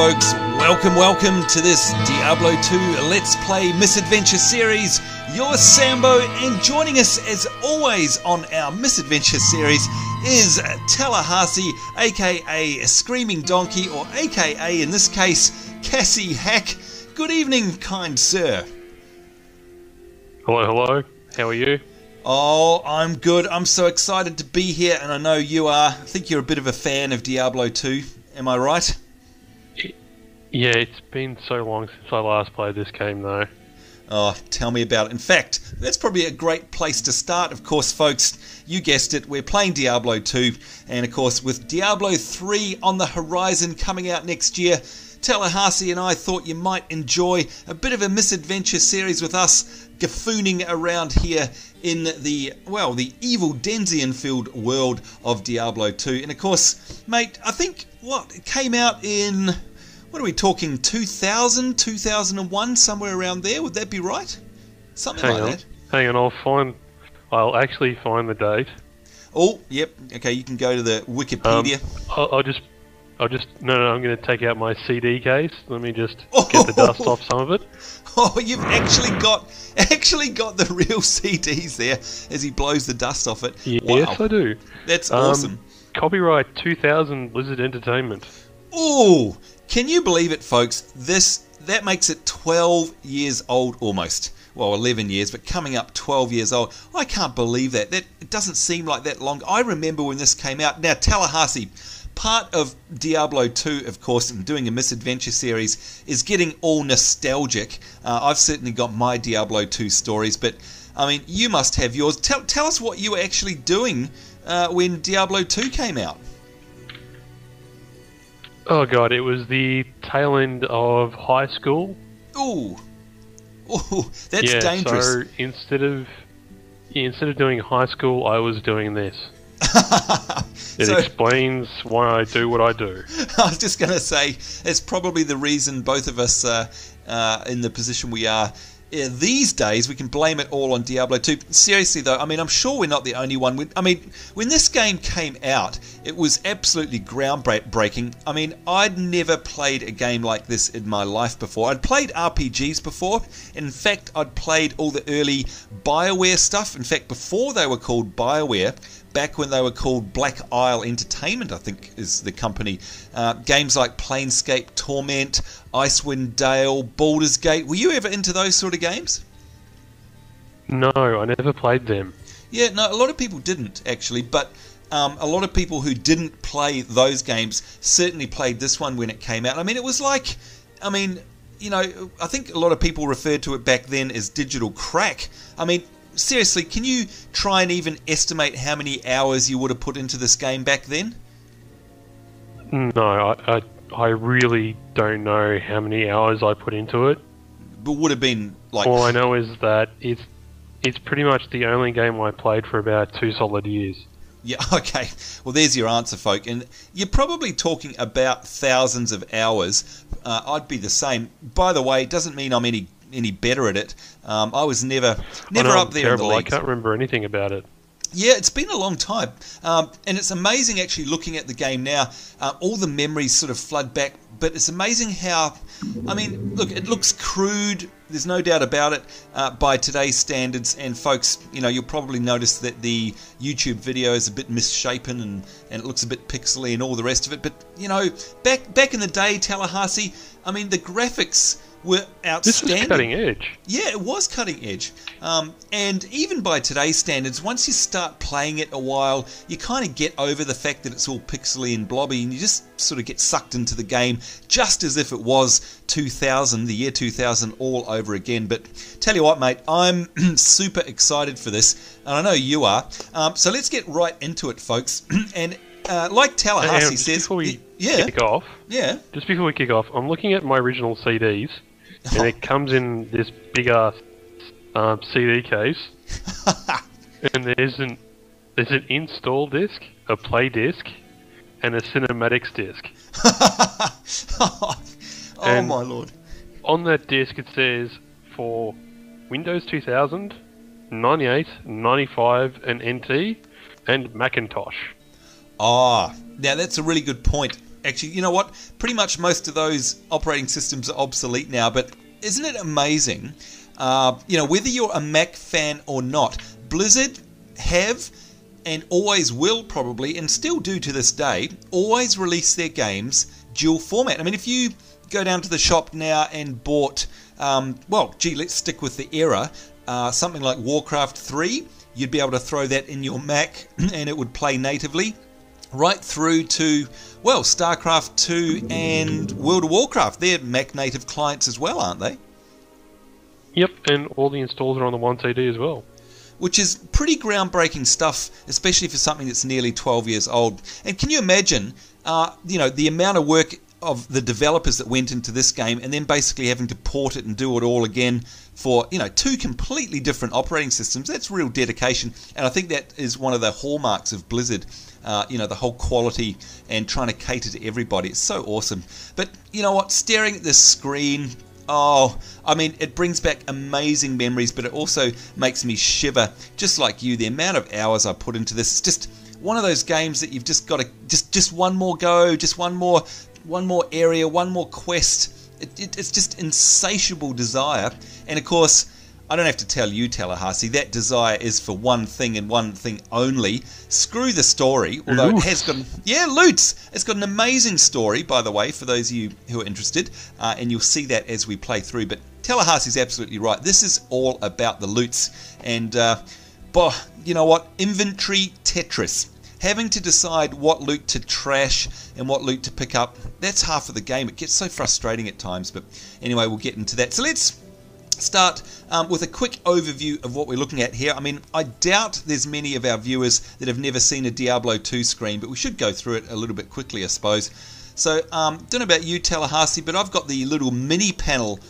Folks. Welcome, welcome to this Diablo 2 Let's Play Misadventure series. You're Sambo, and joining us as always on our Misadventure series is Tallahassee, aka Screaming Donkey, or aka in this case, Cassie Hack. Good evening, kind sir. Hello, hello. How are you? Oh, I'm good. I'm so excited to be here, and I know you are. I think you're a bit of a fan of Diablo 2. Am I right? Yeah, it's been so long since I last played this game, though. Oh, tell me about it. In fact, that's probably a great place to start. Of course, folks, you guessed it, we're playing Diablo 2, and of course, with Diablo 3 on the horizon coming out next year, Tallahassee and I thought you might enjoy a bit of a misadventure series with us gaffooning around here in the, well, the evil Denzian filled world of Diablo 2. And of course, mate, I think, what, it came out in what are we talking 2000 2001 somewhere around there would that be right something Hang like on. that Hang on, I'll find. I'll actually find the date. oh yep okay you can go to the Um, wikipedia I'll, I'll just. I'll just. No, no, I'm going to take out my CD case. Let me just get the dust off some of it. oh you've actually got actually got the real cds there as he blows the dust off it Yes, wow I do. that's Um, awesome Copyright 2000 Blizzard Entertainment. oh can you believe it folks? This that makes it 12 years old almost. Well 11 years but coming up 12 years old. I can't believe that. That it doesn't seem like that long. I remember when this came out. Now tallahassee part of diablo 2 of course and doing a misadventure series is getting all nostalgic. Uh, i've certainly got my diablo 2 stories but i mean you must have yours. Tell, tell us what you were actually doing uh, when diablo 2 came out Oh god, it was the tail end of high school. ooh ooh that's yeah, dangerous so instead of yeah, instead of doing high school, I was doing this. It So- explains why I do what I do. I was just going to say it's probably the reason both of us are uh, in the position we are. Uh, these days, we can blame it all on Diablo 2. Seriously, though, I mean, I'm sure we're not the only one. We- I mean, when this game came out, it was absolutely groundbreaking. I mean, I'd never played a game like this in my life before. I'd played RPGs before. In fact, I'd played all the early BioWare stuff. In fact, before they were called BioWare, back when they were called Black Isle Entertainment, I think is the company. Uh, games like Planescape, Torment, Icewind Dale, Baldur's Gate. Were you ever into those sort of games? No, I never played them. Yeah, no, a lot of people didn't actually, but um, a lot of people who didn't play those games certainly played this one when it came out. I mean, it was like, I mean, you know, I think a lot of people referred to it back then as digital crack. I mean, seriously, can you try and even estimate how many hours you would have put into this game back then? No, I, I, I really don't know how many hours I put into it. But would have been like All I know is that it's it's pretty much the only game I played for about two solid years. Yeah, okay. Well, there's your answer, folk. And you're probably talking about thousands of hours. Uh, I'd be the same. By the way, it doesn't mean I'm any any better at it. Um, I was never never up there terrible. in the I can't remember anything about it. Yeah, it's been a long time, um, and it's amazing actually looking at the game now. Uh, all the memories sort of flood back, but it's amazing how. I mean, look, it looks crude. There's no doubt about it uh, by today's standards. And folks, you know, you'll probably notice that the YouTube video is a bit misshapen and, and it looks a bit pixely and all the rest of it. But you know, back back in the day, Tallahassee. I mean, the graphics were This outstanding. is cutting edge. Yeah, it was cutting edge. Um, and even by today's standards, once you start playing it a while, you kind of get over the fact that it's all pixely and blobby, and you just sort of get sucked into the game just as if it was 2000, the year 2000, all over again. But tell you what, mate, I'm super excited for this, and I know you are. Um, so let's get right into it, folks. and uh, like Tallahassee just says, before we yeah, kick off, yeah. just before we kick off, I'm looking at my original CDs, and it comes in this big ass um, CD case, and there's an there's an install disc, a play disc, and a cinematics disc. oh And- my lord. On that disc, it says for Windows 2000, 98, 95, and NT, and Macintosh. Ah, now that's a really good point. Actually, you know what? Pretty much most of those operating systems are obsolete now, but isn't it amazing? Uh, you know, whether you're a Mac fan or not, Blizzard have and always will probably, and still do to this day, always release their games dual format. I mean, if you go down to the shop now and bought, um, well, gee, let's stick with the era, uh, something like Warcraft 3, you'd be able to throw that in your Mac and it would play natively. Right through to, well, StarCraft 2 and World of Warcraft. They're Mac native clients as well, aren't they? Yep, and all the installs are on the one CD as well which is pretty groundbreaking stuff, especially for something that's nearly 12 years old. And can you imagine, uh, you know, the amount of work of the developers that went into this game, and then basically having to port it and do it all again for you know two completely different operating systems? That's real dedication, and I think that is one of the hallmarks of Blizzard. Uh, you know the whole quality and trying to cater to everybody. It's so awesome. But you know what? Staring at this screen, Oh, I mean, it brings back amazing memories, but it also makes me shiver, just like you. The amount of hours I put into this, it's just one of those games that you've just got to just just one more go, just one more one more area, one more quest. It, it, it's just insatiable desire, and of course I don't have to tell you, Tallahassee, that desire is for one thing and one thing only. Screw the story, although it has got. Yeah, Loots! It's got an amazing story, by the way, for those of you who are interested, uh, and you'll see that as we play through. But Tallahassee's absolutely right. This is all about the loots. And, uh, boh, you know what? Inventory Tetris. Having to decide what loot to trash and what loot to pick up, that's half of the game. It gets so frustrating at times, but anyway, we'll get into that. So let's start um, with a quick overview of what we're looking at here. I mean, I doubt there's many of our viewers that have never seen a Diablo 2 screen, but we should go through it a little bit quickly, I suppose. So, um, don't know about you, Tallahassee, but I've got the little mini panel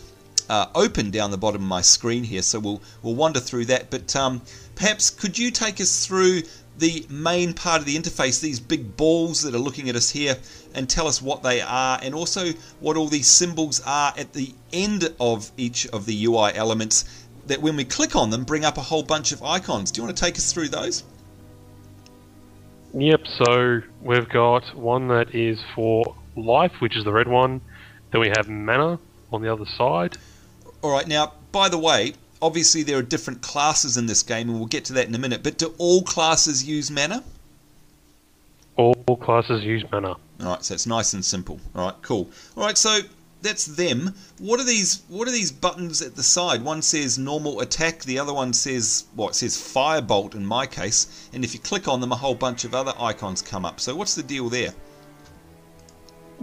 uh, open down the bottom of my screen here, so we'll we'll wander through that. But um, perhaps could you take us through the main part of the interface, these big balls that are looking at us here, and tell us what they are and also what all these symbols are at the end of each of the UI elements that when we click on them bring up a whole bunch of icons. Do you want to take us through those? Yep, so we've got one that is for life, which is the red one. Then we have mana on the other side. Alright, now, by the way, obviously there are different classes in this game, and we'll get to that in a minute. But do all classes use mana? All classes use mana. All right, so it's nice and simple. All right, cool. All right, so that's them. What are these? What are these buttons at the side? One says normal attack. The other one says what? Well, says firebolt in my case. And if you click on them, a whole bunch of other icons come up. So what's the deal there?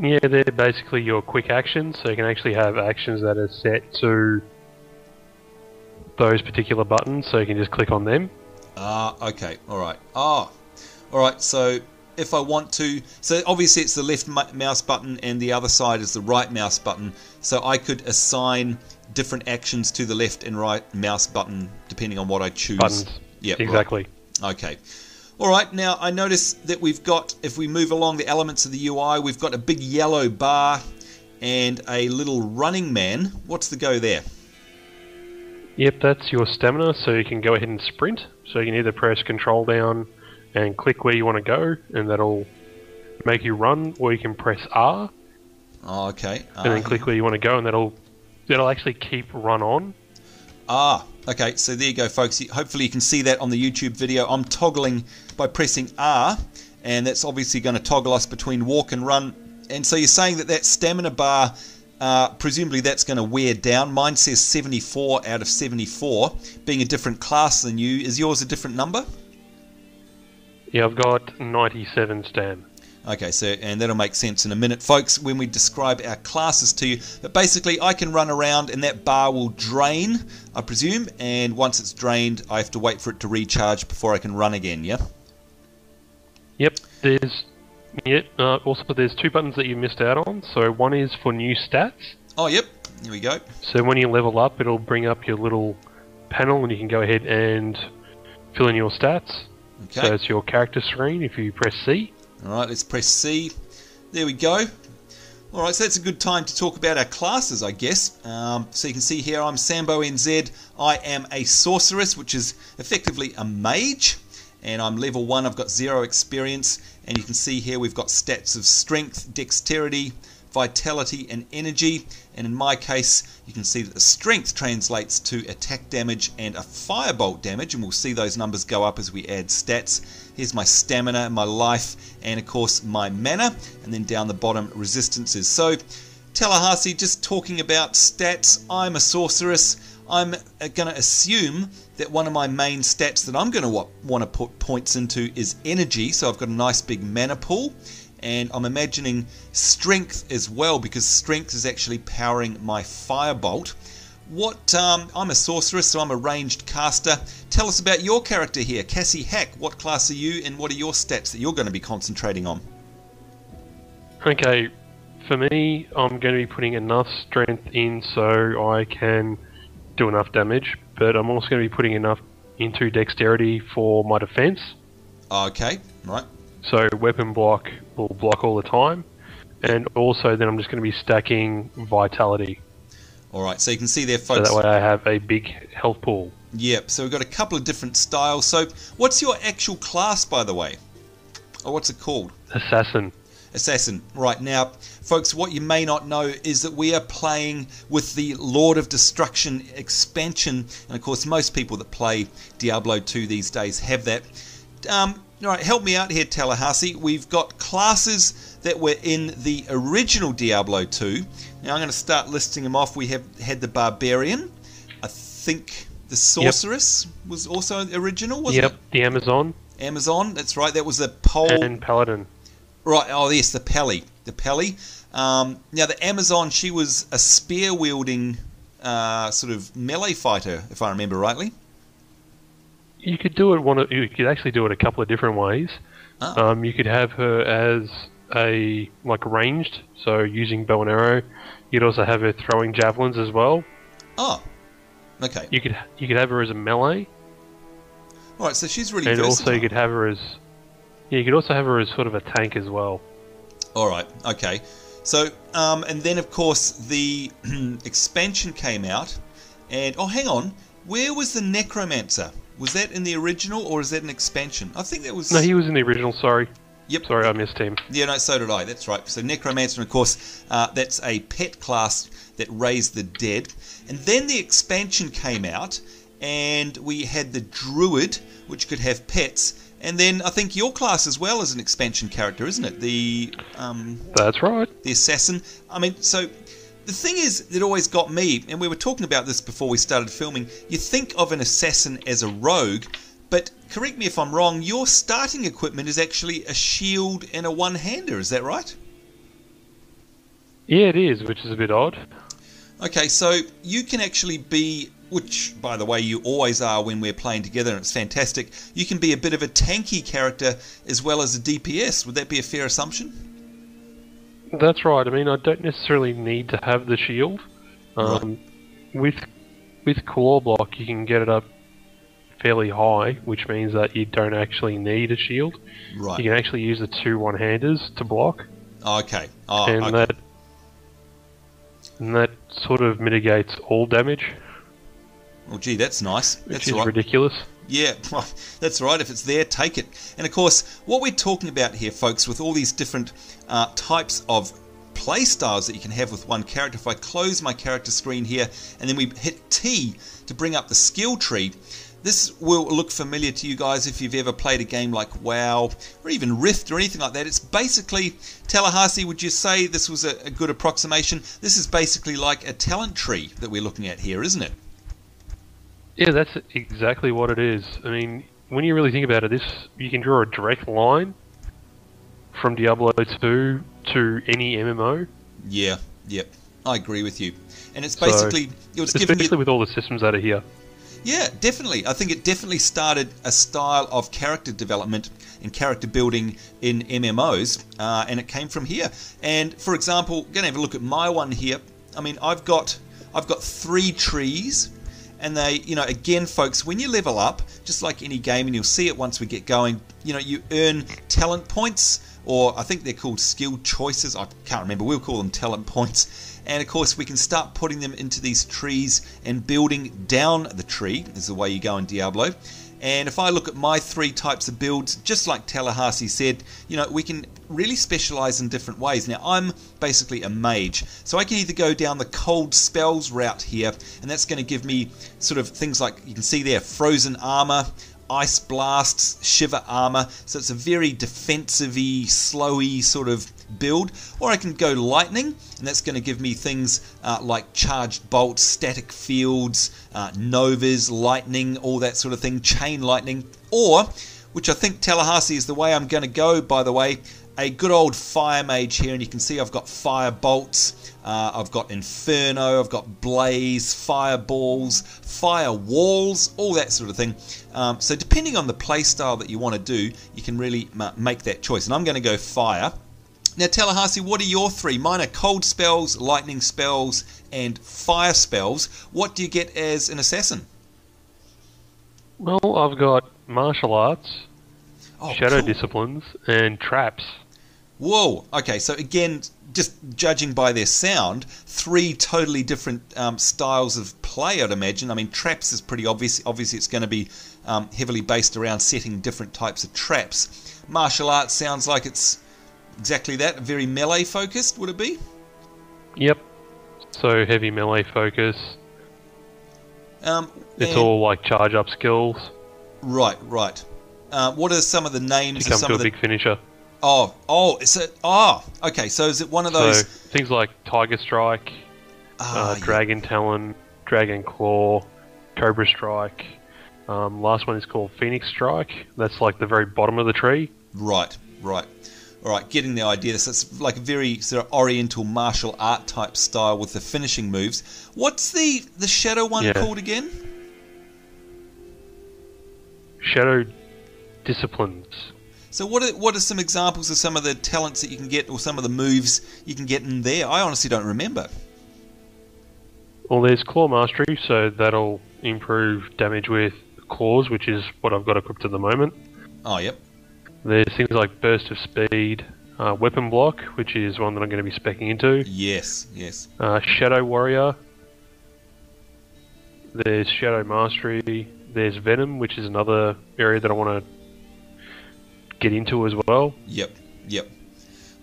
Yeah, they're basically your quick actions. So you can actually have actions that are set to those particular buttons, so you can just click on them. Ah, uh, okay, all right. Ah, all right. So if I want to, so obviously it's the left mouse button and the other side is the right mouse button. So I could assign different actions to the left and right mouse button depending on what I choose. Buttons. Yeah, exactly. Right. Okay. All right, now I notice that we've got, if we move along the elements of the UI, we've got a big yellow bar and a little running man. What's the go there? Yep, that's your stamina, so you can go ahead and sprint. So you can either press control down and click where you want to go, and that'll make you run, or you can press R. Oh, okay. and then click where you want to go, and that'll that'll actually keep run on. Ah, okay. So there you go, folks. Hopefully you can see that on the YouTube video. I'm toggling by pressing R, and that's obviously going to toggle us between walk and run. And so you're saying that that stamina bar uh, presumably that's going to wear down. Mine says 74 out of 74. Being a different class than you, is yours a different number? Yeah, I've got 97 stam. Okay, so and that'll make sense in a minute, folks, when we describe our classes to you. But basically, I can run around and that bar will drain, I presume, and once it's drained, I have to wait for it to recharge before I can run again. Yeah. Yep. There's yeah. Uh, also, there's two buttons that you missed out on. So one is for new stats. Oh, yep. Here we go. So when you level up, it'll bring up your little panel, and you can go ahead and fill in your stats. Okay. So it's your character screen if you press C. All right, let's press C. There we go. All right, so that's a good time to talk about our classes, I guess. Um, so you can see here, I'm Sambo NZ. I am a sorceress, which is effectively a mage and I'm level 1, I've got 0 experience, and you can see here we've got stats of strength, dexterity, vitality, and energy. And in my case, you can see that the strength translates to attack damage and a firebolt damage, and we'll see those numbers go up as we add stats. Here's my stamina, my life, and of course my mana, and then down the bottom, resistances. So, Tallahassee, just talking about stats, I'm a sorceress. I'm uh, going to assume that one of my main stats that I'm going to want to put points into is energy. So I've got a nice big mana pool and I'm imagining strength as well because strength is actually powering my firebolt. What um, I'm a sorceress, so I'm a ranged caster. Tell us about your character here, Cassie Hack. What class are you, and what are your stats that you're going to be concentrating on? Okay, for me, I'm going to be putting enough strength in so I can do enough damage, but I'm also going to be putting enough into dexterity for my defense. Okay, right. So weapon block will block all the time, and also then I'm just going to be stacking vitality. All right, so you can see there, folks. So that way I have a big health pool. Yep. So we've got a couple of different styles. So what's your actual class, by the way, or what's it called? Assassin. Assassin. Right now, folks, what you may not know is that we are playing with the Lord of Destruction expansion, and of course, most people that play Diablo 2 these days have that. Um, all right, help me out here, Tallahassee. We've got classes that were in the original Diablo 2. Now I'm going to start listing them off. We have had the Barbarian. I think the Sorceress yep. was also original, wasn't yep. it? Yep, the Amazon. Amazon, that's right. That was the pole. And Paladin. Right, oh yes, the Peli. The Peli. Um, now, the Amazon, she was a spear wielding uh, sort of melee fighter, if I remember rightly you could do it one. Of, you could actually do it a couple of different ways. Oh. Um, you could have her as a like ranged, so using bow and arrow. You'd also have her throwing javelins as well. Oh, okay. You could you could have her as a melee. All right, so she's really. And versatile. also, you could have her as. Yeah, you could also have her as sort of a tank as well. All right. Okay. So, um, and then of course the expansion came out, and oh, hang on, where was the necromancer? Was that in the original or is that an expansion? I think that was. No, he was in the original. Sorry. Yep. Sorry, I missed him. Yeah, no, so did I. That's right. So Necromancer, of course, uh, that's a pet class that raised the dead. And then the expansion came out, and we had the Druid, which could have pets. And then I think your class as well is an expansion character, isn't it? The um, that's right. The assassin. I mean, so the thing is that always got me, and we were talking about this before we started filming, you think of an assassin as a rogue, but correct me if I'm wrong, your starting equipment is actually a shield and a one hander, is that right? Yeah, it is, which is a bit odd. Okay, so you can actually be, which by the way you always are when we're playing together, and it's fantastic, you can be a bit of a tanky character as well as a DPS. Would that be a fair assumption? That's right. I mean, I don't necessarily need to have the shield. Um, right. With with claw block, you can get it up fairly high, which means that you don't actually need a shield. Right. You can actually use the two one handers to block. Okay. Oh, and okay. that and that sort of mitigates all damage. Well, gee, that's nice. Which that's right. ridiculous. Yeah, that's right. If it's there, take it. And of course, what we're talking about here, folks, with all these different uh, types of play styles that you can have with one character. If I close my character screen here and then we hit T to bring up the skill tree, this will look familiar to you guys if you've ever played a game like WoW or even Rift or anything like that. It's basically, Tallahassee, would you say this was a, a good approximation? This is basically like a talent tree that we're looking at here, isn't it? Yeah, that's exactly what it is. I mean, when you really think about it, this you can draw a direct line from Diablo 2 to any MMO. Yeah, yep. I agree with you. And it's basically so, it was especially you, with all the systems that are here. Yeah, definitely. I think it definitely started a style of character development and character building in MMOs, uh, and it came from here. And for example, going to have a look at my one here. I mean, I've got I've got three trees and they, you know, again, folks, when you level up, just like any game, and you'll see it once we get going, you know, you earn talent points, or I think they're called skill choices. I can't remember. We'll call them talent points. And of course, we can start putting them into these trees and building down the tree, is the way you go in Diablo. And if I look at my three types of builds, just like Tallahassee said, you know, we can really specialize in different ways. Now, I'm basically a mage, so I can either go down the cold spells route here, and that's going to give me sort of things like you can see there frozen armor, ice blasts, shiver armor. So it's a very defensive slowy sort of build. Or I can go lightning, and that's going to give me things uh, like charged bolts, static fields, uh, novas, lightning, all that sort of thing, chain lightning. Or, which I think Tallahassee is the way I'm going to go, by the way, a good old fire mage here, and you can see I've got fire bolts, uh, I've got inferno, I've got blaze, fireballs, fire walls, all that sort of thing. Um, so depending on the playstyle that you want to do, you can really make that choice. And I'm going to go fire. Now, Tallahassee, what are your three? Mine are cold spells, lightning spells, and fire spells. What do you get as an assassin? Well, I've got martial arts, oh, shadow cool. disciplines, and traps. Whoa. Okay, so again, just judging by their sound, three totally different um, styles of play. I'd imagine. I mean, traps is pretty obvious. Obviously, it's going to be um, heavily based around setting different types of traps. Martial arts sounds like it's exactly that. Very melee focused, would it be? Yep. So heavy melee focus. Um, it's all like charge up skills. Right, right. Uh, what are some of the names to come of to a the... big finisher? Oh, oh, is it? Oh, okay. So is it one of those so, things like Tiger Strike, uh, yeah. Dragon Talon, Dragon Claw, Cobra Strike? Um, last one is called Phoenix Strike. That's like the very bottom of the tree. Right, right. All right, getting the idea. So it's like a very sort of Oriental martial art type style with the finishing moves. What's the the shadow one yeah. called again? Shadow disciplines. So what are what are some examples of some of the talents that you can get, or some of the moves you can get in there? I honestly don't remember. Well, there's claw mastery, so that'll improve damage with claws, which is what I've got equipped at the moment. Oh, yep. There's things like burst of speed, uh, weapon block, which is one that I'm going to be specking into. Yes, yes. Uh, Shadow warrior. There's shadow mastery. There's venom, which is another area that I want to get into as well. Yep, yep.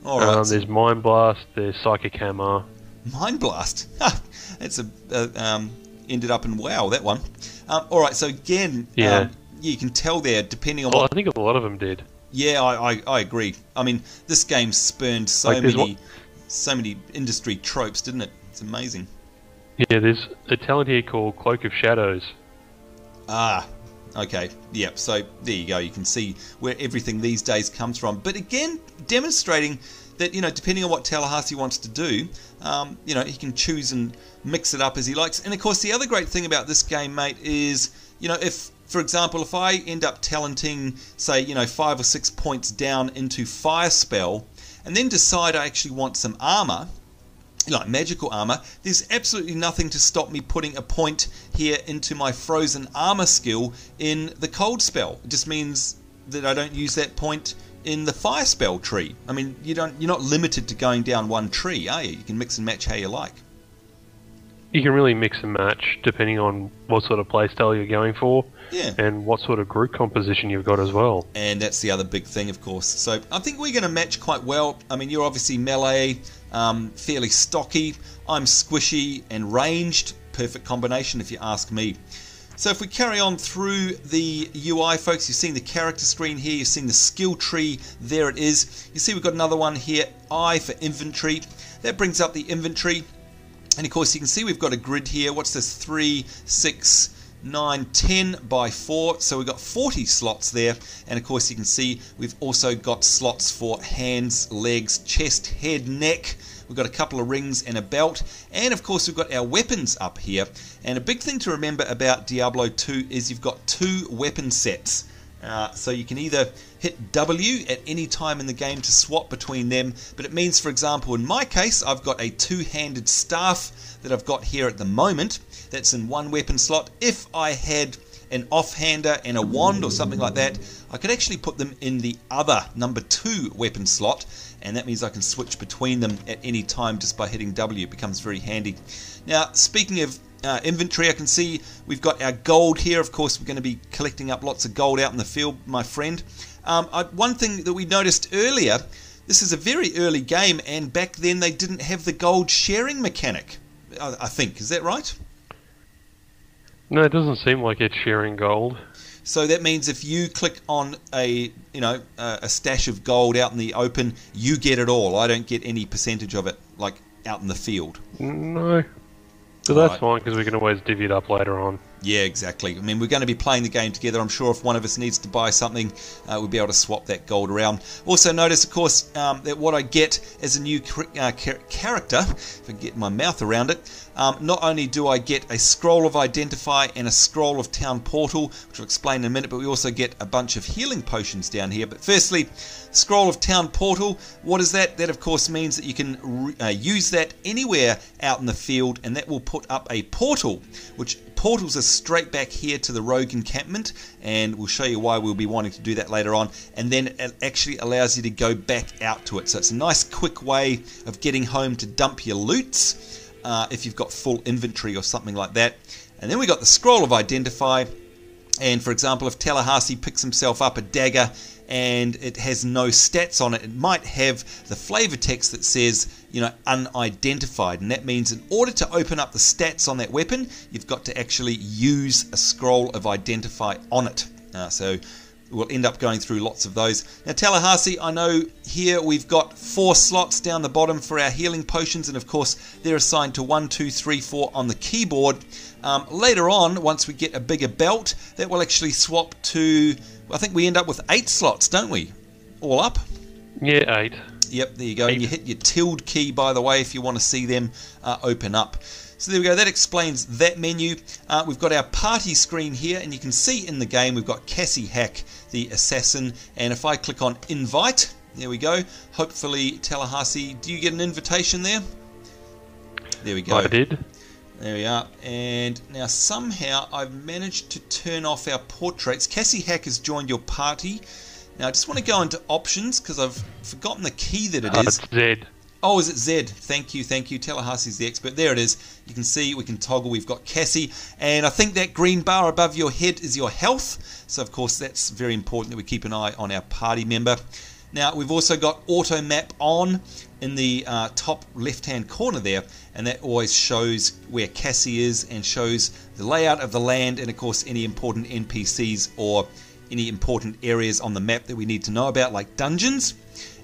All right. Um, there's mind blast. There's psychic hammer. Mind blast. That's a, um, ended up in WoW that one. Um, all right. So again, yeah. Um, you can tell there, depending on well, what. I think a lot of them did. Yeah, I, I, I agree. I mean, this game spurned so like many, what... so many industry tropes, didn't it? It's amazing. Yeah, there's a talent here called Cloak of Shadows. Ah, okay. Yep. So there you go. You can see where everything these days comes from. But again, demonstrating that you know, depending on what Tallahassee wants to do, um, you know, he can choose and mix it up as he likes. And of course, the other great thing about this game, mate, is you know, if for example, if I end up talenting, say, you know, five or six points down into Fire Spell, and then decide I actually want some armor, like magical armor, there's absolutely nothing to stop me putting a point here into my frozen armor skill in the cold spell. It just means that I don't use that point in the fire spell tree. I mean, you don't you're not limited to going down one tree, are you? You can mix and match how you like you can really mix and match depending on what sort of playstyle you're going for. Yeah. And what sort of group composition you've got as well. And that's the other big thing, of course. So I think we're going to match quite well. I mean, you're obviously melee, um, fairly stocky. I'm squishy and ranged. Perfect combination, if you ask me. So if we carry on through the UI, folks, you've seen the character screen here, you've seen the skill tree, there it is. You see we've got another one here, I for inventory. That brings up the inventory. And of course, you can see we've got a grid here. What's this? 3, 6, 9, 10 by 4. So we've got 40 slots there. And of course, you can see we've also got slots for hands, legs, chest, head, neck. We've got a couple of rings and a belt. And of course, we've got our weapons up here. And a big thing to remember about Diablo 2 is you've got two weapon sets. Uh, so you can either hit W at any time in the game to swap between them, but it means, for example, in my case, I've got a two-handed staff that I've got here at the moment. That's in one weapon slot. If I had an offhander and a wand or something like that, I could actually put them in the other number two weapon slot, and that means I can switch between them at any time just by hitting W. It becomes very handy. Now, speaking of uh, inventory, I can see we've got our gold here. Of course, we're going to be collecting up lots of gold out in the field, my friend. Um, I, one thing that we noticed earlier, this is a very early game, and back then they didn't have the gold sharing mechanic. I, I think is that right? No, it doesn't seem like it's sharing gold. So that means if you click on a you know a, a stash of gold out in the open, you get it all. I don't get any percentage of it, like out in the field. No, so that's right. fine because we can always divvy it up later on. Yeah, exactly. I mean, we're going to be playing the game together. I'm sure if one of us needs to buy something, uh, we'll be able to swap that gold around. Also, notice, of course, um, that what I get as a new uh, character, if I get my mouth around it, um, not only do I get a scroll of identify and a scroll of town portal, which I'll explain in a minute, but we also get a bunch of healing potions down here. But firstly, scroll of town portal. What is that? That, of course, means that you can uh, use that anywhere out in the field, and that will put up a portal, which portals are straight back here to the rogue encampment, and we'll show you why we'll be wanting to do that later on. And then it actually allows you to go back out to it. So it's a nice quick way of getting home to dump your loots uh, if you've got full inventory or something like that. And then we got the scroll of identify. And for example, if Tallahassee picks himself up a dagger and it has no stats on it, it might have the flavor text that says, you know, unidentified. And that means in order to open up the stats on that weapon, you've got to actually use a scroll of identify on it. Uh, so we'll end up going through lots of those. Now, Tallahassee, I know here we've got four slots down the bottom for our healing potions, and of course, they're assigned to one, two, three, four on the keyboard. Um, later on, once we get a bigger belt, that will actually swap to I think we end up with eight slots, don't we? All up? Yeah, eight. Yep, there you go. Eight. And you hit your tilde key, by the way, if you want to see them uh, open up. So there we go, that explains that menu. Uh, we've got our party screen here, and you can see in the game we've got Cassie Hack, the assassin. And if I click on invite, there we go. Hopefully, Tallahassee, do you get an invitation there? There we go. I did. There we are. And now somehow I've managed to turn off our portraits. Cassie Hack has joined your party. Now I just want to go into options because I've forgotten the key that it uh, is. Z. Oh, is it Z? Thank you, thank you. Tallahassee's the expert. There it is. You can see we can toggle. We've got Cassie, and I think that green bar above your head is your health. So of course that's very important that we keep an eye on our party member. Now we've also got auto map on in the uh, top left hand corner there and that always shows where Cassie is and shows the layout of the land and of course any important NPCs or any important areas on the map that we need to know about like dungeons.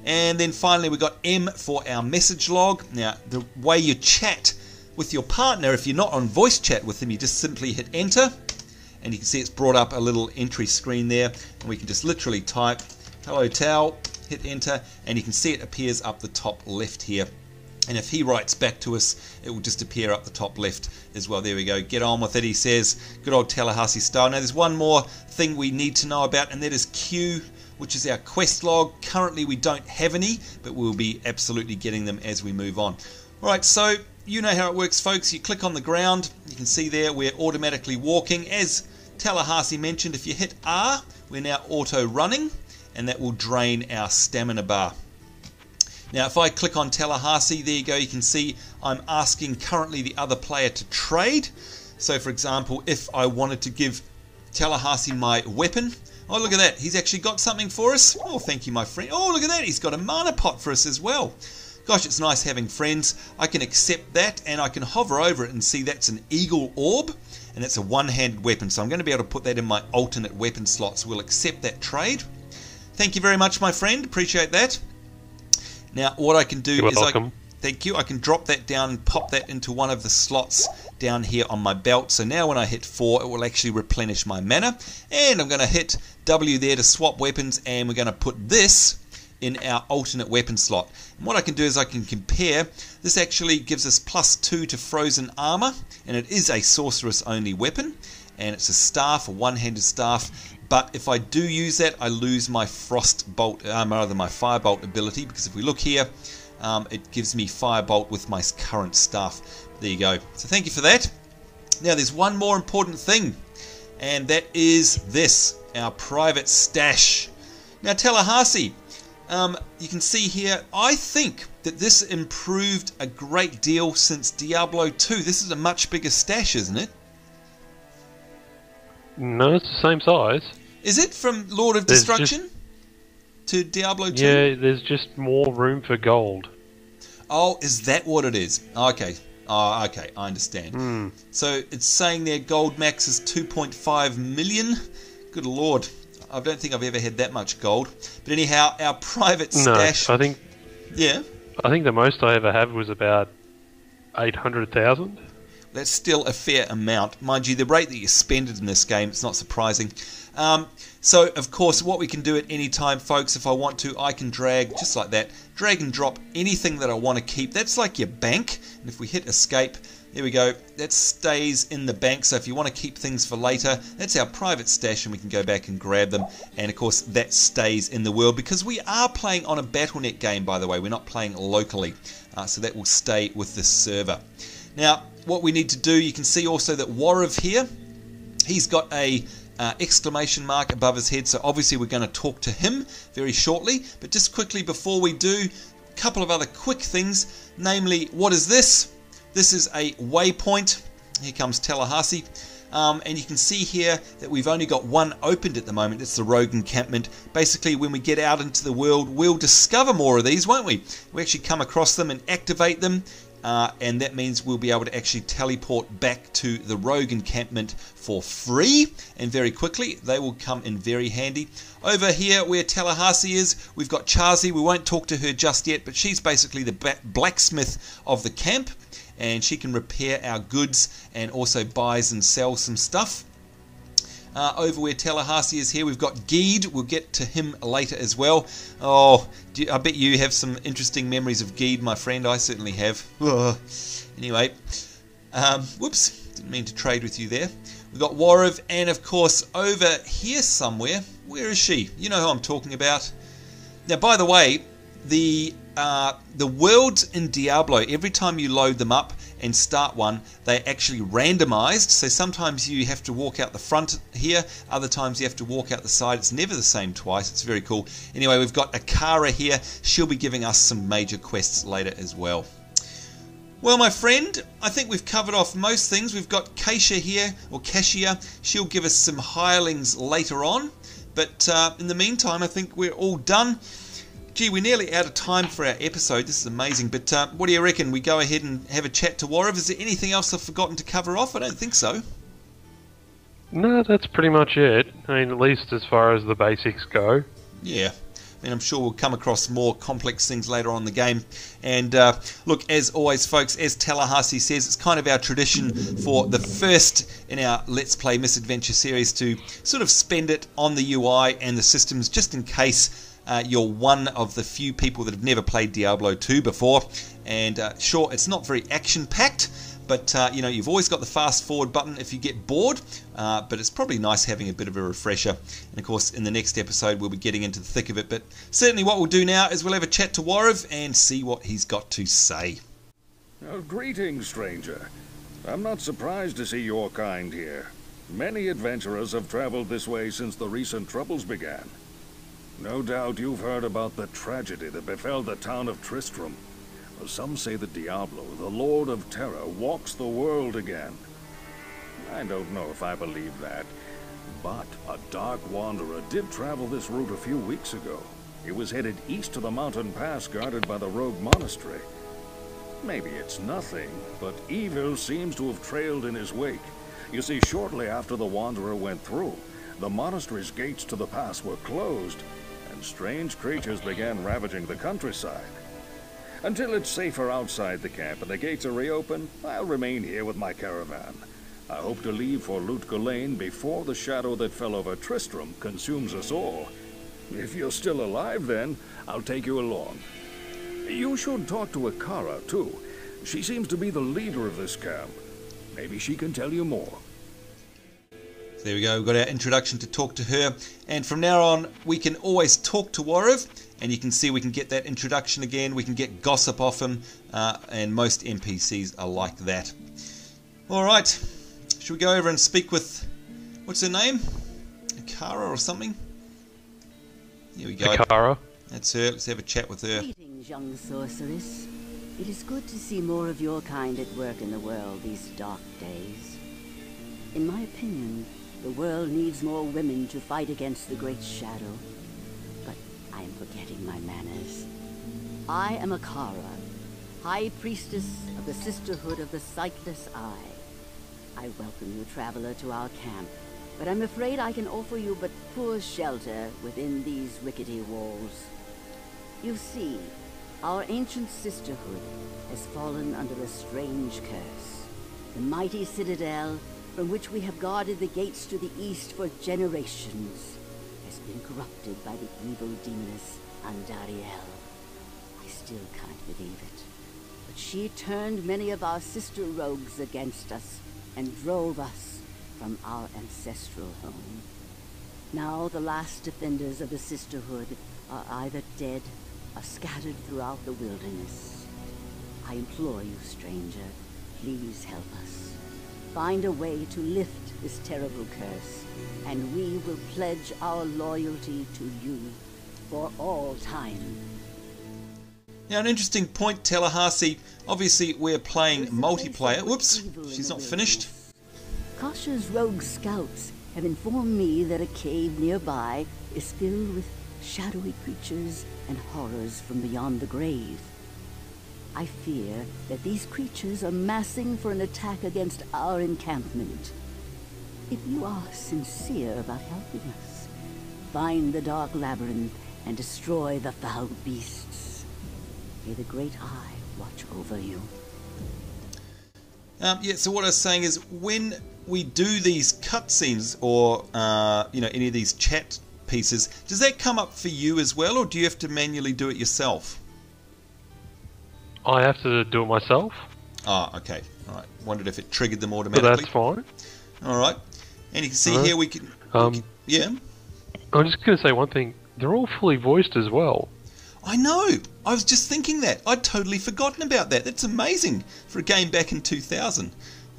And then finally we got M for our message log. Now the way you chat with your partner if you're not on voice chat with them you just simply hit enter and you can see it's brought up a little entry screen there and we can just literally type hello Tal hit enter, and you can see it appears up the top left here. And if he writes back to us, it will just appear up the top left as well. There we go. Get on with it, he says. Good old Tallahassee style. Now, there's one more thing we need to know about, and that is Q, which is our quest log. Currently, we don't have any, but we'll be absolutely getting them as we move on. All right, so you know how it works, folks. You click on the ground, you can see there we're automatically walking. As Tallahassee mentioned, if you hit R, we're now auto running and that will drain our stamina bar. Now if I click on Tallahassee, there you go, you can see I'm asking currently the other player to trade. So for example, if I wanted to give Tallahassee my weapon, oh look at that, he's actually got something for us. Oh thank you my friend. Oh look at that, he's got a mana pot for us as well. Gosh, it's nice having friends. I can accept that and I can hover over it and see that's an eagle orb and it's a one-handed weapon. So I'm going to be able to put that in my alternate weapon slots. We'll accept that trade. Thank you very much, my friend. Appreciate that. Now, what I can do You're is welcome. I thank you. I can drop that down and pop that into one of the slots down here on my belt. So now when I hit 4, it will actually replenish my mana. And I'm going to hit W there to swap weapons, and we're going to put this in our alternate weapon slot. And what I can do is I can compare. This actually gives us plus 2 to frozen armor, and it is a sorceress only weapon. And it's a staff, a one-handed staff, but if I do use that, I lose my Frost Bolt, um, rather my Firebolt ability, because if we look here, um, it gives me Firebolt with my current stuff. There you go. So thank you for that. Now there's one more important thing, and that is this, our private stash. Now Tallahassee, um, you can see here, I think that this improved a great deal since Diablo 2. This is a much bigger stash, isn't it? No, it's the same size. Is it from Lord of There's Destruction to Diablo 2? Yeah, there's just more room for gold. Oh, is that what it is? Okay. Oh, okay, I understand. Hmm. So it's saying their gold max is 2.5 million. Good lord. I don't think I've ever had that much gold. But anyhow, our private stash. No. I think yeah, I think the most I ever had was about eight hundred thousand. That's still a fair amount. Mind you, the rate that you spend it in this game, it's not surprising. Um, so, of course, what we can do at any time, folks, if I want to, I can drag, just like that, drag and drop anything that I want to keep. That's like your bank. And if we hit escape, there we go. That stays in the bank. So if you want to keep things for later, that's our private stash and we can go back and grab them. And of course, that stays in the world because we are playing on a Battle.net game, by the way. We're not playing locally. Uh, so that will stay with the server. Now, what we need to do, you can see also that Warriv here, he's got a uh, exclamation mark above his head. So obviously we're going to talk to him very shortly. But just quickly before we do, a couple of other quick things. Namely, what is this? This is a waypoint. Here comes Tallahassee. Um, and you can see here that we've only got one opened at the moment. It's the Rogue Encampment. Basically, when we get out into the world, we'll discover more of these, won't we? We actually come across them and activate them. Uh, and that means we'll be able to actually teleport back to the rogue encampment for free and very quickly. They will come in very handy. Over here, where Tallahassee is, we've got Charsi. We won't talk to her just yet, but she's basically the blacksmith of the camp, and she can repair our goods and also buys and sells some stuff. Uh, over where Tallahassee is here, we've got Gheed. We'll get to him later as well. Oh, I bet you have some interesting memories of Gheed, my friend. I certainly have. Ugh. Anyway, um, whoops, didn't mean to trade with you there. We've got Warriv, and of course, over here somewhere, where is she? You know who I'm talking about. Now, by the way, the uh, the worlds in Diablo, every time you load them up and start one, they're actually randomized. So sometimes you have to walk out the front here, other times you have to walk out the side. It's never the same twice. It's very cool. Anyway, we've got Akara here. She'll be giving us some major quests later as well. Well, my friend, I think we've covered off most things. We've got Kaisha here, or Kashya. She'll give us some hirelings later on. But uh, in the meantime, I think we're all done. Gee, we're nearly out of time for our episode. This is amazing. But uh, what do you reckon? We go ahead and have a chat to Warriv. Is there anything else I've forgotten to cover off? I don't think so. No, that's pretty much it. I mean, at least as far as the basics go. Yeah. I mean, I'm sure we'll come across more complex things later on in the game. And uh, look, as always, folks, as Tallahassee says, it's kind of our tradition for the first in our Let's Play Misadventure series to sort of spend it on the UI and the systems just in case uh, you're one of the few people that have never played Diablo 2 before. And uh, sure, it's not very action packed. But uh, you know, you've always got the fast forward button if you get bored. Uh, but it's probably nice having a bit of a refresher. And of course, in the next episode, we'll be getting into the thick of it. But certainly, what we'll do now is we'll have a chat to Warriv and see what he's got to say. Oh, greetings, stranger. I'm not surprised to see your kind here. Many adventurers have traveled this way since the recent troubles began. No doubt you've heard about the tragedy that befell the town of Tristram. Well, some say that Diablo, the Lord of Terror, walks the world again. I don't know if I believe that, but a dark wanderer did travel this route a few weeks ago. He was headed east to the mountain pass guarded by the rogue monastery. Maybe it's nothing, but evil seems to have trailed in his wake. You see, shortly after the Wanderer went through, the monastery's gates to the pass were closed, strange creatures began ravaging the countryside. Until it's safer outside the camp and the gates are reopened, I'll remain here with my caravan. I hope to leave for Lut Gholein before the shadow that fell over Tristram consumes us all. If you're still alive, then I'll take you along. You should talk to Akara, too. She seems to be the leader of this camp. Maybe she can tell you more. So there we go. We've got our introduction to talk to her, and from now on, we can always talk to Warriv, and you can see we can get that introduction again. We can get gossip off him, uh, and most NPCs are like that. All right, should we go over and speak with what's her name, Akara or something? Here we go. Akara. That's her. Let's have a chat with her. Greetings, young sorceress. It is good to see more of your kind at work in the world these dark days. In my opinion, the world needs more women to fight against the Great Shadow. But I am forgetting my manners. I am Akara, High Priestess of the Sisterhood of the Sightless Eye. I welcome you, traveler, to our camp, but I'm afraid I can offer you but poor shelter within these rickety walls. You see, our ancient sisterhood has fallen under a strange curse. The mighty citadel, from which we have guarded the gates to the east for generations, has been corrupted by the evil demoness Andariel. I still can't believe it. But she turned many of our sister rogues against us and drove us from our ancestral home. Now the last defenders of the sisterhood are either dead or scattered throughout the wilderness. I implore you, stranger, please help us. Find a way to lift this terrible curse, and we will pledge our loyalty to you for all time. Now, an interesting point, Tallahassee. Obviously, we're playing multiplayer. Whoops, she's not finished. Kashya's rogue scouts have informed me that a cave nearby is filled with shadowy creatures and horrors from beyond the grave. I fear that these creatures are massing for an attack against our encampment. If you are sincere about helping us, find the Dark Labyrinth and destroy the foul beasts. May the Great Eye watch over you. Um, yeah, so what I was saying is when we do these cutscenes or uh, you know any of these chat pieces, does that come up for you as well, or do you have to manually do it yourself? I have to do it myself, Ah, okay. All right. Wondered if it triggered them but automatically. that's fine. All right. And you can see Uh-huh. here we can. we Um, can- yeah. I'm just going to say one thing. They're all fully voiced as well. I know. I was just thinking that. I'd totally forgotten about that. That's amazing for a game back in 2000.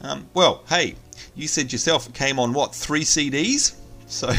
Um, well, hey, you said yourself it came on what three CDs? So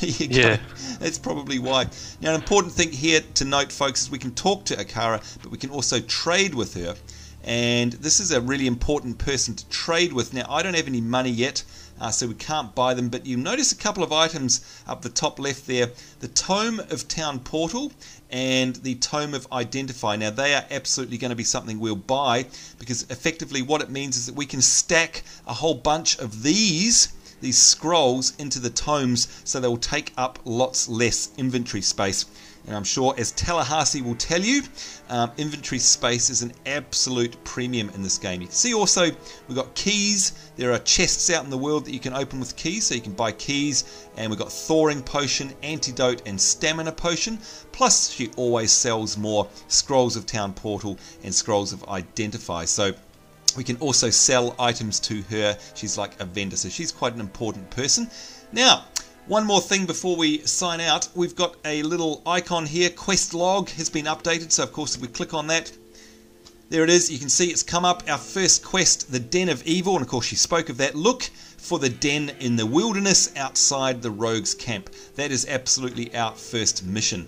there you go. Yeah. That's probably why. Now, an important thing here to note, folks, is we can talk to Akara, but we can also trade with her. And this is a really important person to trade with. Now, I don't have any money yet, uh, so we can't buy them, but you notice a couple of items up the top left there the Tome of Town Portal and the Tome of Identify. Now, they are absolutely going to be something we'll buy because effectively what it means is that we can stack a whole bunch of these these scrolls into the tomes so they will take up lots less inventory space. And I'm sure, as Tallahassee will tell you, um, inventory space is an absolute premium in this game. You can see also we've got keys. There are chests out in the world that you can open with keys, so you can buy keys. And we've got thawing potion, antidote, and stamina potion. Plus, she always sells more scrolls of town portal and scrolls of identify. So we can also sell items to her. She's like a vendor, so she's quite an important person. Now, one more thing before we sign out. We've got a little icon here. Quest log has been updated, so of course, if we click on that, there it is. You can see it's come up. Our first quest, the Den of Evil, and of course, she spoke of that. Look for the den in the wilderness outside the rogues' camp. That is absolutely our first mission.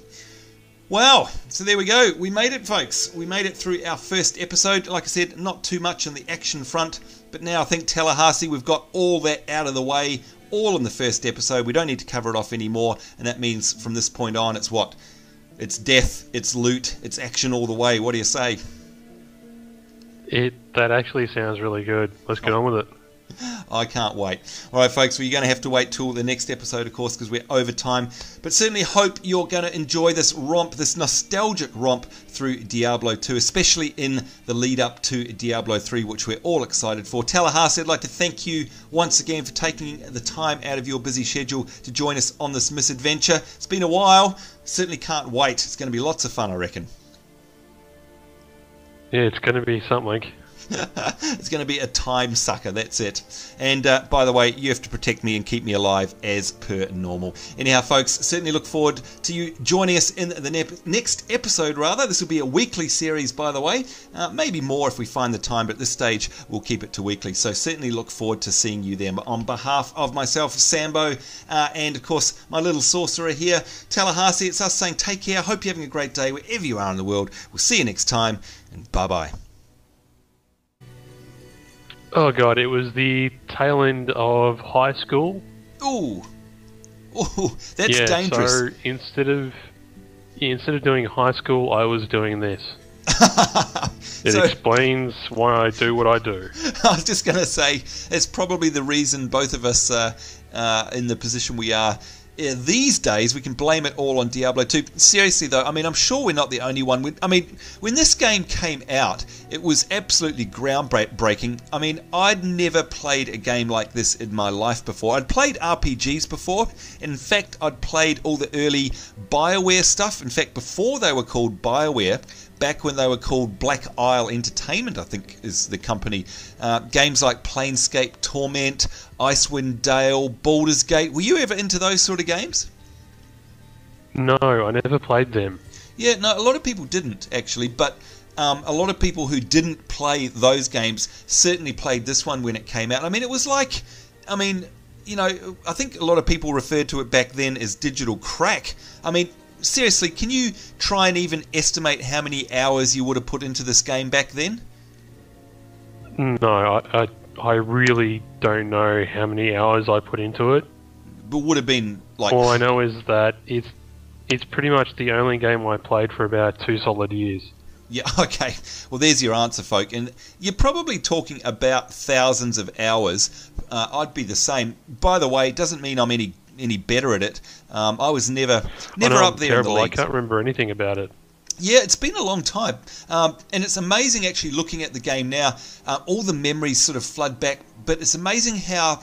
Wow, so there we go. We made it, folks. We made it through our first episode. Like I said, not too much on the action front, but now I think Tallahassee, we've got all that out of the way, all in the first episode. We don't need to cover it off anymore, and that means from this point on, it's what? It's death, it's loot, it's action all the way. What do you say? It that actually sounds really good. Let's get on with it. I can't wait. All right, folks, well, you're going to have to wait till the next episode, of course, because we're over time. But certainly hope you're going to enjoy this romp, this nostalgic romp through Diablo 2, especially in the lead up to Diablo 3, which we're all excited for. Tallahassee, I'd like to thank you once again for taking the time out of your busy schedule to join us on this misadventure. It's been a while. Certainly can't wait. It's going to be lots of fun, I reckon. Yeah, it's going to be something. it's going to be a time sucker, that's it. And uh, by the way, you have to protect me and keep me alive as per normal. Anyhow, folks, certainly look forward to you joining us in the ne- next episode, rather. This will be a weekly series, by the way. Uh, maybe more if we find the time, but at this stage, we'll keep it to weekly. So certainly look forward to seeing you there. On behalf of myself, Sambo, uh, and of course, my little sorcerer here, Tallahassee, it's us saying take care. Hope you're having a great day wherever you are in the world. We'll see you next time, and bye bye. Oh god, it was the tail end of high school. Ooh, ooh, that's yeah, dangerous. so instead of yeah, instead of doing high school, I was doing this. It So- explains why I do what I do. I was just going to say it's probably the reason both of us uh, uh, in the position we are. These days, we can blame it all on Diablo 2. Seriously, though, I mean, I'm sure we're not the only one. We- I mean, when this game came out, it was absolutely groundbreaking. I mean, I'd never played a game like this in my life before. I'd played RPGs before. In fact, I'd played all the early BioWare stuff. In fact, before they were called BioWare, back when they were called Black Isle Entertainment, I think is the company. Uh, games like Planescape, Torment, Icewind Dale, Baldur's Gate. Were you ever into those sort of games? No, I never played them. Yeah, no, a lot of people didn't actually, but um, a lot of people who didn't play those games certainly played this one when it came out. I mean, it was like, I mean, you know, I think a lot of people referred to it back then as digital crack. I mean, seriously, can you try and even estimate how many hours you would have put into this game back then? No, I, I, I really don't know how many hours I put into it. But would have been like All I know is that it's it's pretty much the only game I played for about two solid years. Yeah, okay. Well, there's your answer, folk. And you're probably talking about thousands of hours. Uh, I'd be the same. By the way, it doesn't mean I'm any any better at it. Um, I was never never I know up I'm there terrible. in the I can't remember anything about it. Yeah, it's been a long time, um, and it's amazing actually looking at the game now. Uh, all the memories sort of flood back, but it's amazing how.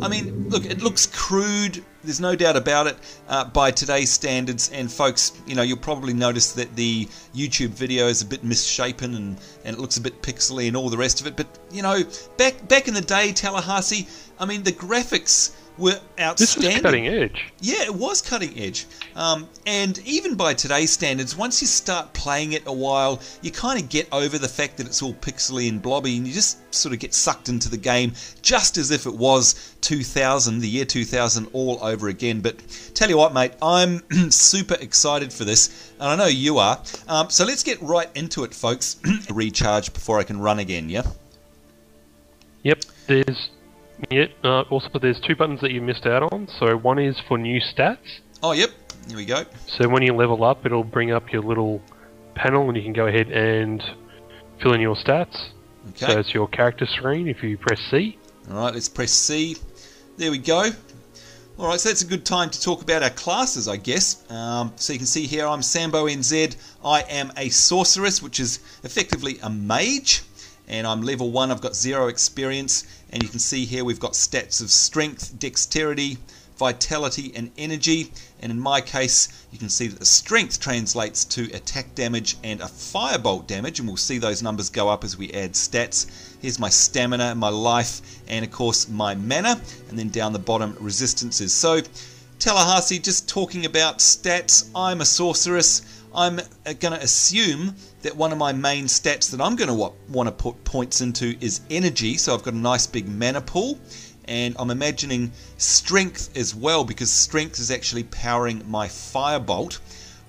I mean, look, it looks crude. There's no doubt about it uh, by today's standards. And folks, you know, you'll probably notice that the YouTube video is a bit misshapen and, and it looks a bit pixely and all the rest of it. But you know, back back in the day, Tallahassee. I mean, the graphics were This outstanding. is cutting edge. Yeah, it was cutting edge. Um, and even by today's standards, once you start playing it a while, you kind of get over the fact that it's all pixely and blobby, and you just sort of get sucked into the game just as if it was 2000, the year 2000, all over again. But tell you what, mate, I'm super excited for this, and I know you are. Um, so let's get right into it, folks. Recharge before I can run again, yeah? Yep, there's yep. Uh, also, but there's two buttons that you missed out on. So one is for new stats. Oh, yep. Here we go. So when you level up, it'll bring up your little panel, and you can go ahead and fill in your stats. Okay. So it's your character screen if you press C. All right, let's press C. There we go. All right, so that's a good time to talk about our classes, I guess. Um, so you can see here, I'm Sambo NZ. I am a sorceress, which is effectively a mage, and I'm level one. I've got zero experience, and you can see here we've got stats of strength, dexterity, vitality, and energy. And in my case, you can see that the strength translates to attack damage and a firebolt damage, and we'll see those numbers go up as we add stats. Here's my stamina, my life, and of course my mana, and then down the bottom resistances. So, Tallahassee, just talking about stats, I'm a sorceress. I'm going to assume that one of my main stats that I'm going to want to put points into is energy. So I've got a nice big mana pool. And I'm imagining strength as well because strength is actually powering my firebolt.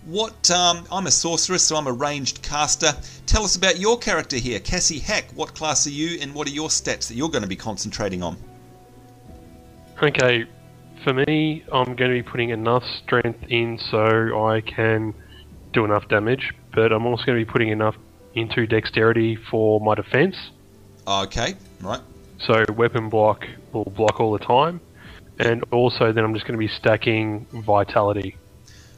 What um, I'm a sorceress, so I'm a ranged caster. Tell us about your character here, Cassie Hack. What class are you, and what are your stats that you're going to be concentrating on? Okay, for me, I'm going to be putting enough strength in so I can do enough damage, but I'm also going to be putting enough into dexterity for my defense. Okay, right. So weapon block will block all the time, and also then I'm just going to be stacking vitality,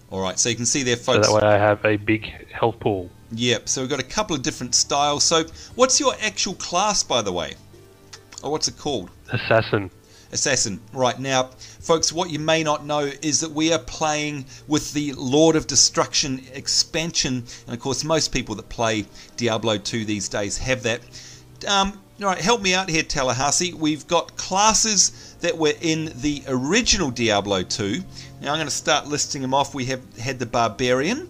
All right, so you can see there, folks. so that way I have a big health pool. Yep, so we've got a couple of different styles. So, what's your actual class, by the way? Or what's it called? Assassin. Assassin. Right now, folks, what you may not know is that we are playing with the Lord of Destruction expansion. And of course, most people that play Diablo 2 these days have that. um, all right, help me out here, Tallahassee. We've got classes that were in the original Diablo 2. Now I'm going to start listing them off. We have had the Barbarian.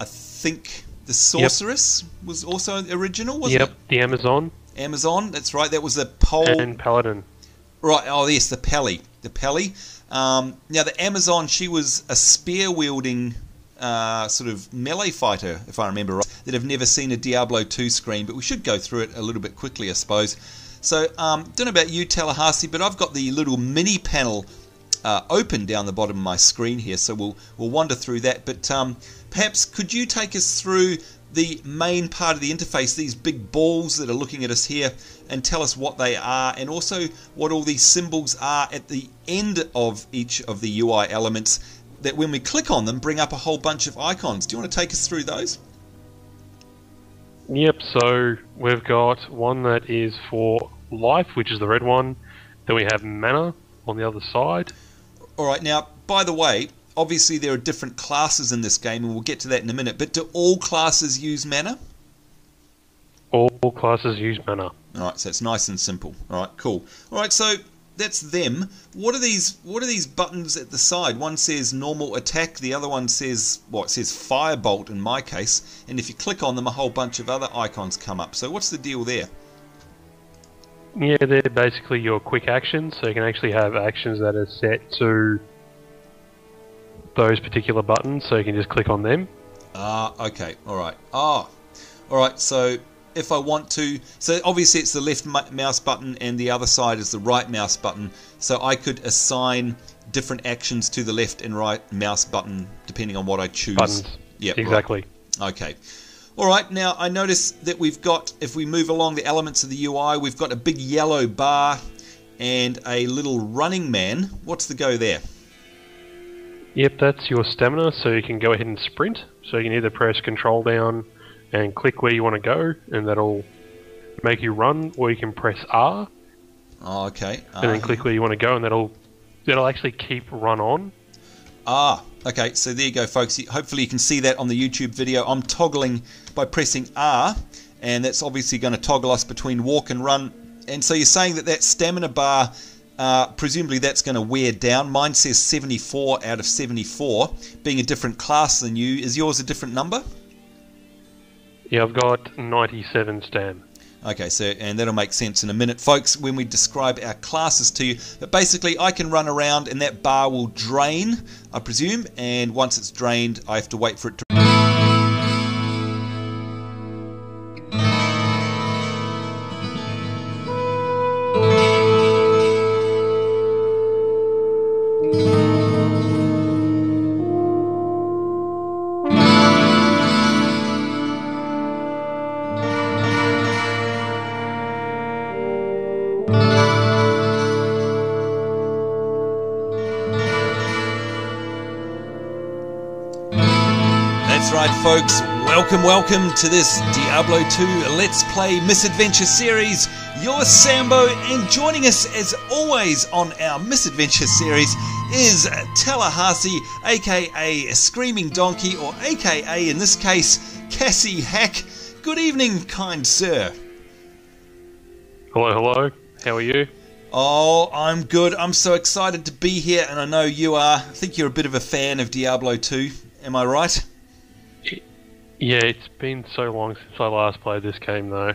I think the Sorceress was also original, wasn't yep, it? the Amazon Amazon, that's right. That was the pole. and Paladin. Right. Oh, yes, the Pelly. The Pelly. Um, now, the Amazon, she was a spear wielding uh, sort of melee fighter, if I remember right, that have never seen a Diablo 2 screen, but we should go through it a little bit quickly, I suppose. So, um, don't know about you, Tallahassee, but I've got the little mini panel uh, open down the bottom of my screen here, so we'll we'll wander through that. But um, perhaps could you take us through the main part of the interface, these big balls that are looking at us here, and tell us what they are, and also what all these symbols are at the end of each of the UI elements. That when we click on them, bring up a whole bunch of icons. Do you want to take us through those? Yep, so we've got one that is for life, which is the red one. Then we have mana on the other side. All right. Now, by the way, obviously there are different classes in this game, and we'll get to that in a minute. But do all classes use mana? All classes use mana. All right, so it's nice and simple. All right, cool. All right, so that's them. What are these? What are these buttons at the side? One says normal attack. The other one says what? It says firebolt in my case. And if you click on them, a whole bunch of other icons come up. So what's the deal there? Yeah, they're basically your quick actions, so you can actually have actions that are set to those particular buttons, so you can just click on them. Ah, okay, all right. Ah, all right. So if I want to, so obviously it's the left mouse button and the other side is the right mouse button. So I could assign different actions to the left and right mouse button depending on what I choose. Buttons. Yeah, right. exactly. Okay. All right, now I notice that we've got, if we move along the elements of the UI, we've got a big yellow bar and a little running man. What's the go there? Yep, that's your stamina, so you can go ahead and sprint. So you can either press control down and click where you want to go, and that'll make you run, or you can press R Oh, okay. and then click where you want to go, and that'll that'll actually keep run on. Ah, okay. So there you go, folks. Hopefully you can see that on the YouTube video. I'm toggling by pressing R, and that's obviously going to toggle us between walk and run. And so you're saying that that stamina bar, uh, presumably that's going to wear down. Mine says 74 out of 74. Being a different class than you, is yours a different number? Yeah, I've got 97 stam. Okay, so and that'll make sense in a minute, folks, when we describe our classes to you. But basically, I can run around and that bar will drain, I presume, and once it's drained, I have to wait for it to. That's right, folks. Welcome, welcome to this Diablo 2 Let's Play Misadventure series. You're Sambo, and joining us as always on our Misadventure series is Tallahassee, aka Screaming Donkey, or aka in this case, Cassie Hack. Good evening, kind sir. Hello, hello. How are you? Oh, I'm good. I'm so excited to be here, and I know you are. I think you're a bit of a fan of Diablo 2. Am I right? Yeah, it's been so long since I last played this game, though.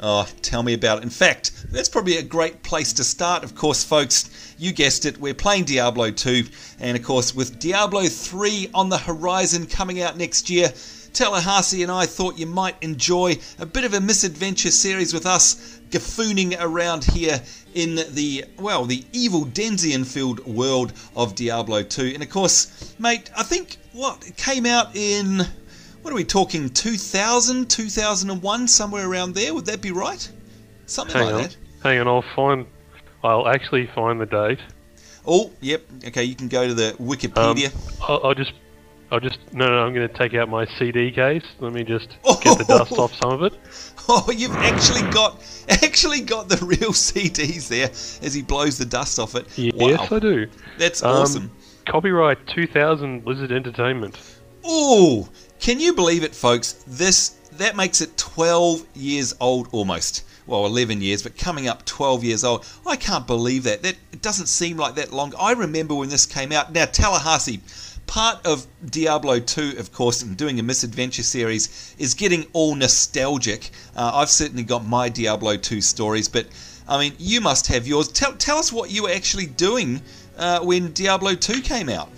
Oh, tell me about it. In fact, that's probably a great place to start. Of course, folks, you guessed it, we're playing Diablo 2, and of course, with Diablo 3 on the horizon coming out next year, Tallahassee and I thought you might enjoy a bit of a misadventure series with us gaffooning around here in the, well, the evil Denzian filled world of Diablo 2. And of course, mate, I think, what, came out in what are we talking 2000 2001 somewhere around there would that be right something Hang like on. that Hang on, I'll find. I'll actually find the date. oh yep okay you can go to the Um, wikipedia I'll, I'll just. I'll just. No, no, I'm going to take out my CD case. Let me just get the dust off some of it. oh you've actually got actually got the real cds there as he blows the dust off it Yes, wow I do. that's Um, awesome Copyright 2000 Blizzard Entertainment. Oh can you believe it folks this that makes it 12 years old almost well, 11 years, but coming up 12 years old. I can't believe that. That it doesn't seem like that long. I remember when this came out. Now, Tallahassee, part of Diablo 2, of course, and doing a misadventure series, is getting all nostalgic. Uh, I've certainly got my Diablo 2 stories, but I mean, you must have yours. Tell, tell us what you were actually doing uh, when Diablo 2 came out.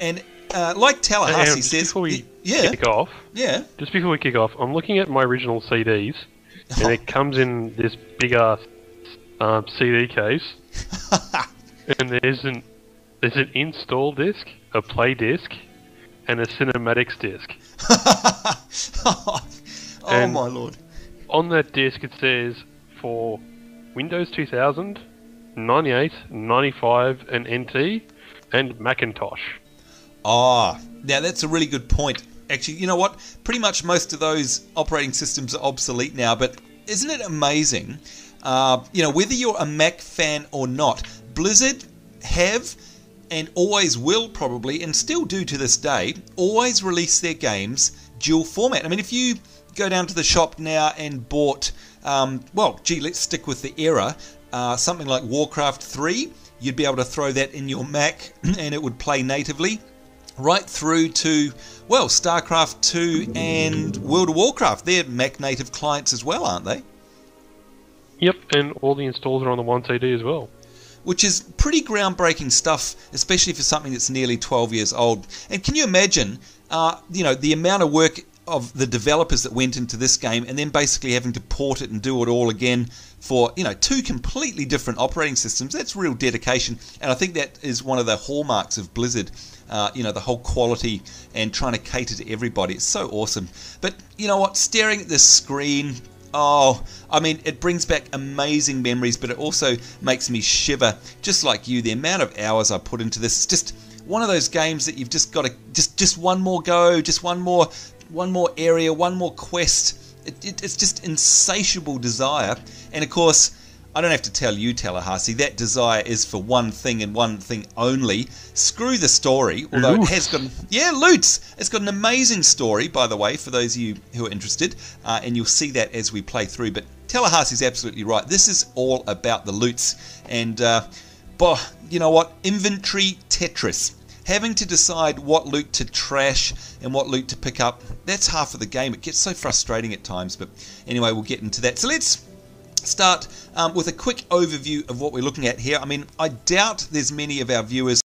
And uh, like Tallahassee And says, before we yeah, kick off, yeah. just before we kick off, I'm looking at my original CDs, and it comes in this big ass um, CD case, and there's an there's an install disc, a play disc, and a cinematics disc. oh And- my lord. On that disc, it says for Windows 2000, 98, 95, and NT, and Macintosh. Ah, now that's a really good point. Actually, you know what? Pretty much most of those operating systems are obsolete now, but isn't it amazing? Uh, you know, whether you're a Mac fan or not, Blizzard have and always will probably, and still do to this day, always release their games dual format. I mean, if you go down to the shop now and bought, um, well, gee, let's stick with the era, uh, something like Warcraft 3, you'd be able to throw that in your Mac and it would play natively right through to well StarCraft 2 and World of Warcraft. They're Mac native clients as well, aren't they? Yep, and all the installs are on the one CD as well. Which is pretty groundbreaking stuff, especially for something that's nearly 12 years old. And can you imagine, uh, you know, the amount of work of the developers that went into this game, and then basically having to port it and do it all again for you know two completely different operating systems? That's real dedication, and I think that is one of the hallmarks of Blizzard. Uh, you know, the whole quality and trying to cater to everybody. It's so awesome. But you know what? Staring at this screen, oh, I mean, it brings back amazing memories, but it also makes me shiver, just like you. The amount of hours I put into this, it's just one of those games that you've just got to just just one more go, just one more one more area, one more quest. It, it, it's just insatiable desire, and of course. I don't have to tell you, Tallahassee, that desire is for one thing and one thing only. Screw the story, although it has got. Yeah, Loots! It's got an amazing story, by the way, for those of you who are interested, uh, and you'll see that as we play through. But Tallahassee's absolutely right. This is all about the loots. And, uh, boh, you know what? Inventory Tetris. Having to decide what loot to trash and what loot to pick up, that's half of the game. It gets so frustrating at times, but anyway, we'll get into that. So let's start um, with a quick overview of what we're looking at here. I mean, I doubt there's many of our viewers